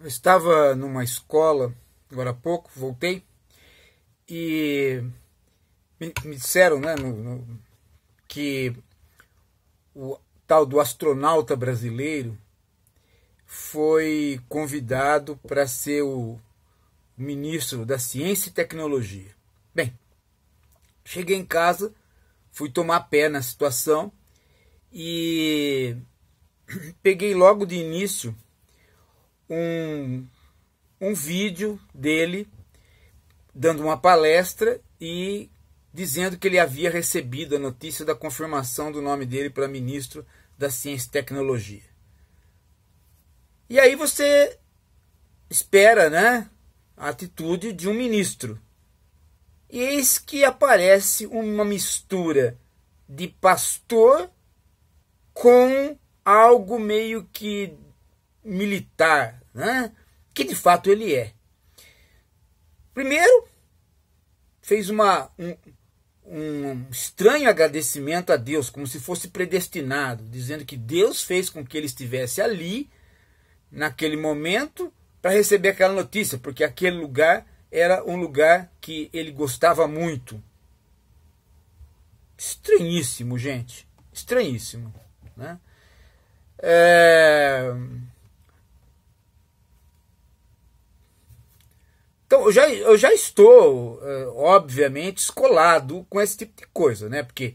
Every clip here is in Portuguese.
Eu estava numa escola, agora há pouco, voltei, e me, me disseram né, no, no, que o tal do astronauta brasileiro foi convidado para ser o ministro da Ciência e Tecnologia. Bem, cheguei em casa, fui tomar pé na situação e peguei logo de início um, um vídeo dele dando uma palestra e dizendo que ele havia recebido a notícia da confirmação do nome dele para ministro da Ciência e Tecnologia. E aí você espera, né, a atitude de um ministro. E eis que aparece uma mistura de pastor com algo meio que militar, né? que de fato ele é. Primeiro, fez uma, um, um estranho agradecimento a Deus, como se fosse predestinado, dizendo que Deus fez com que ele estivesse ali, naquele momento, para receber aquela notícia, porque aquele lugar era um lugar que ele gostava muito. Estranhíssimo, gente. Estranhíssimo. Né? É... Então, eu já, eu já estou, é, obviamente, escolado com esse tipo de coisa, né? Porque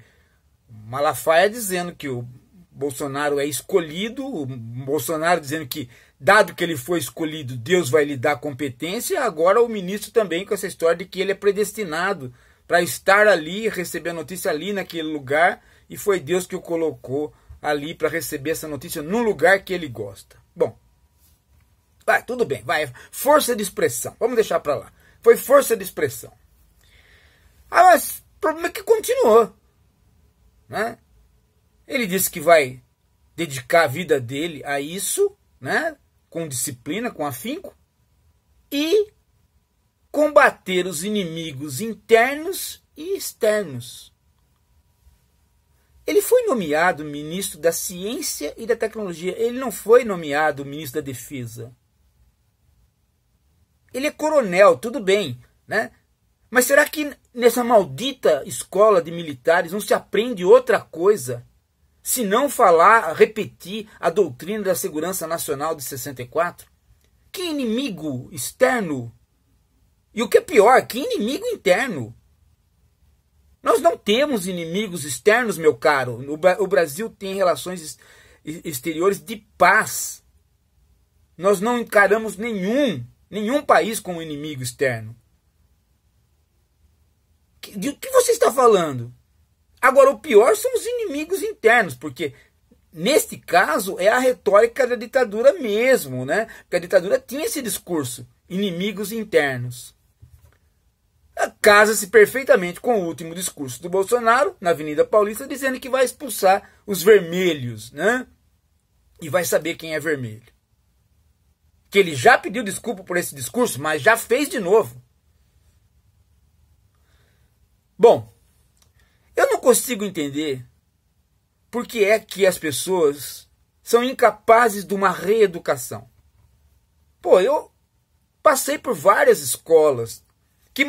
Malafaia dizendo que o Bolsonaro é escolhido, o Bolsonaro dizendo que, dado que ele foi escolhido, Deus vai lhe dar competência, agora o ministro também com essa história de que ele é predestinado para estar ali, receber a notícia ali naquele lugar, e foi Deus que o colocou ali para receber essa notícia no lugar que ele gosta. Bom, vai, tudo bem, vai, força de expressão, vamos deixar para lá. Foi força de expressão. Ah, mas o problema é que continuou. Né? Ele disse que vai dedicar a vida dele a isso, né? com disciplina, com afinco, e combater os inimigos internos e externos. Ele foi nomeado ministro da Ciência e da Tecnologia. Ele não foi nomeado ministro da Defesa. Ele é coronel, tudo bem, né? Mas será que nessa maldita escola de militares não se aprende outra coisa? Se não falar, repetir a doutrina da segurança nacional de 64? Que inimigo externo? E o que é pior, que inimigo interno? Nós não temos inimigos externos, meu caro. O Brasil tem relações exteriores de paz. Nós não encaramos nenhum, nenhum país como inimigo externo. De que você está falando? Agora, o pior são os inimigos internos, porque neste caso é a retórica da ditadura mesmo, né? Porque a ditadura tinha esse discurso: inimigos internos casa-se perfeitamente com o último discurso do Bolsonaro na Avenida Paulista, dizendo que vai expulsar os vermelhos, né? E vai saber quem é vermelho. Que ele já pediu desculpa por esse discurso, mas já fez de novo. Bom, eu não consigo entender por que é que as pessoas são incapazes de uma reeducação. Pô, eu passei por várias escolas que,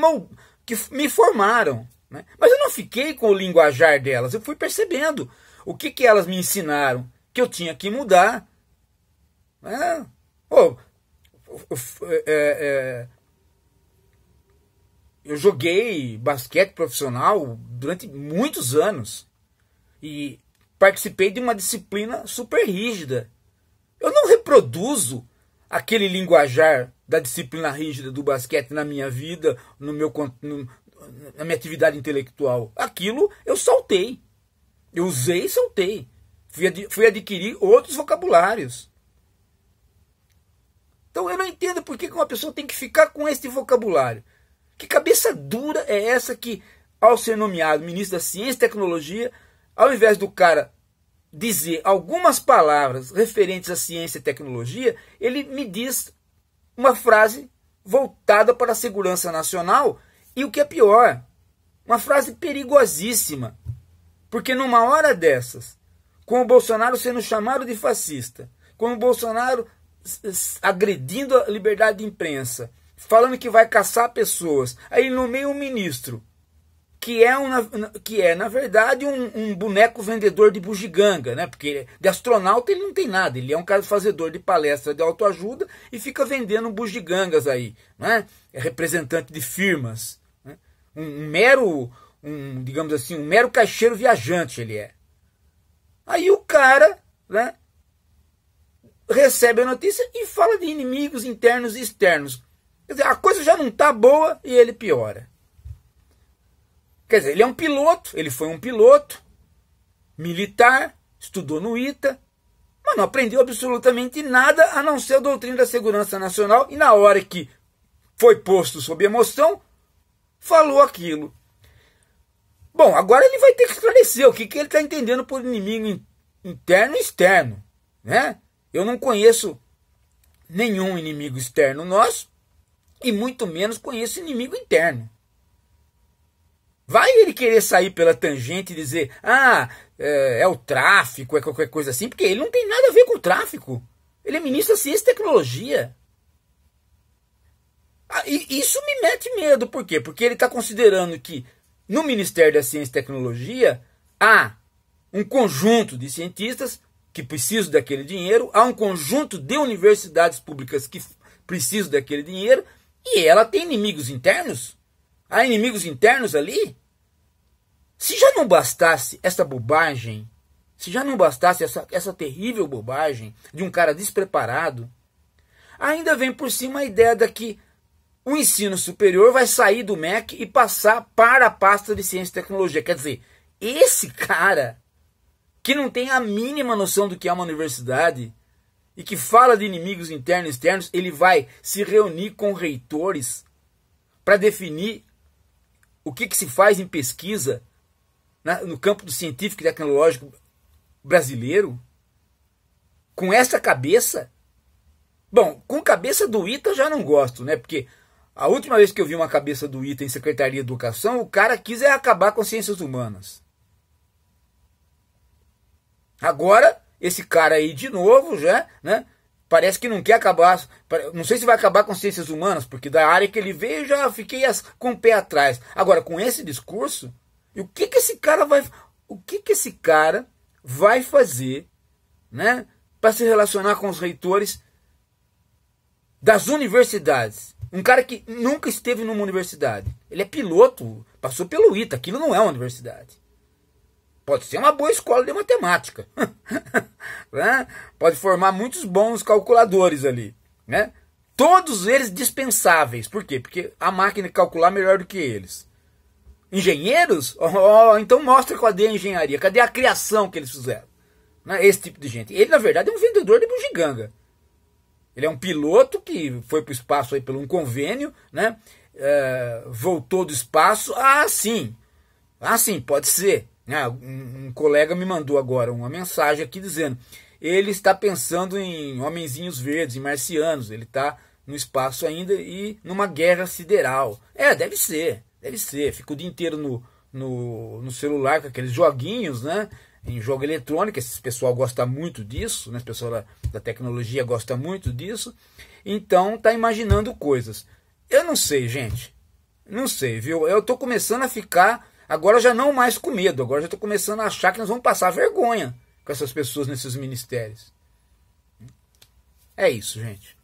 que me formaram. Né? Mas eu não fiquei com o linguajar delas, eu fui percebendo o que, que elas me ensinaram, que eu tinha que mudar. É, é, é, eu joguei basquete profissional durante muitos anos e participei de uma disciplina super rígida. Eu não reproduzo aquele linguajar da disciplina rígida do basquete na minha vida, no meu no, na minha atividade intelectual. Aquilo eu soltei. Eu usei e soltei. Fui, ad, fui adquirir outros vocabulários. Não entendo por que uma pessoa tem que ficar com este vocabulário. Que cabeça dura é essa que, ao ser nomeado ministro da Ciência e Tecnologia, ao invés do cara dizer algumas palavras referentes à ciência e tecnologia, ele me diz uma frase voltada para a segurança nacional e o que é pior, uma frase perigosíssima. Porque numa hora dessas, com o Bolsonaro sendo chamado de fascista, com o Bolsonaro agredindo a liberdade de imprensa, falando que vai caçar pessoas. Aí nomeia um ministro que é, um, que é na verdade, um, um, boneco vendedor de bugiganga, né? Porque de astronauta ele não tem nada, ele é um cara fazedor de palestra de autoajuda e fica vendendo bugigangas aí, né? É representante de firmas, né? um, um mero, um, digamos assim, um mero caixeiro viajante ele é. Aí o cara, né? Recebe a notícia e fala de inimigos internos e externos. Quer dizer, a coisa já não está boa e ele piora. Quer dizer, ele é um piloto, ele foi um piloto militar, estudou no ITA, mas não aprendeu absolutamente nada a não ser a doutrina da segurança nacional e na hora que foi posto sob emoção, falou aquilo. Bom, agora ele vai ter que esclarecer o que, que ele está entendendo por inimigo interno e externo. Né? Eu não conheço nenhum inimigo externo nosso e muito menos conheço inimigo interno. Vai ele querer sair pela tangente e dizer, ah, é, é, o tráfico, é qualquer coisa assim, porque ele não tem nada a ver com o tráfico. Ele é ministro da Ciência e Tecnologia. Ah, e isso me mete medo, por quê? Porque ele está considerando que no Ministério da Ciência e Tecnologia há um conjunto de cientistas que precisam daquele dinheiro, há um conjunto de universidades públicas que precisam daquele dinheiro, e ela tem inimigos internos. Há inimigos internos ali? Se já não bastasse essa bobagem, se já não bastasse essa, essa terrível bobagem de um cara despreparado, ainda vem por cima a ideia de que o ensino superior vai sair do MEC e passar para a pasta de ciência e tecnologia. Quer dizer, esse cara que não tem a mínima noção do que é uma universidade e que fala de inimigos internos e externos, ele vai se reunir com reitores para definir o que, que se faz em pesquisa no campo do científico e tecnológico brasileiro, com essa cabeça. Bom, com cabeça do ITA já não gosto, né? Porque a última vez que eu vi uma cabeça do ITA em Secretaria de Educação, o cara quis é acabar com ciências humanas. Agora, esse cara aí de novo já, né? parece que não quer acabar. Não sei se vai acabar com ciências humanas, porque da área que ele veio já fiquei com o pé atrás. Agora, com esse discurso, o que, que esse cara vai. O que, que esse cara vai fazer né, para se relacionar com os reitores das universidades? Um cara que nunca esteve numa universidade. Ele é piloto, passou pelo ITA, aquilo não é uma universidade. Pode ser uma boa escola de matemática. né? Pode formar muitos bons calculadores ali. Né? Todos eles dispensáveis. Por quê? Porque a máquina calcular melhor do que eles. Engenheiros? Oh, então mostra cadê a engenharia, cadê a criação que eles fizeram. Né? Esse tipo de gente. Ele, na verdade, é um vendedor de bugiganga. Ele é um piloto que foi para o espaço aí pelo um convênio, né? É, voltou do espaço. Ah, sim. Ah, sim, pode ser. Ah, um, um, colega me mandou agora uma mensagem aqui dizendo: ele está pensando em homenzinhos verdes, em marcianos, ele está no espaço ainda e numa guerra sideral. É, deve ser, deve ser. Fica o dia inteiro no, no, no celular com aqueles joguinhos, né? Em jogo eletrônico, esse pessoal gosta muito disso, né? Esse pessoal da, da tecnologia gosta muito disso. Então tá imaginando coisas. Eu não sei, gente. Não sei, viu? Eu tô começando a ficar Agora já não mais com medo, agora já estou começando a achar que nós vamos passar vergonha com essas pessoas nesses ministérios. É isso, gente.